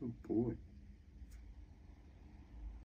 Good boy.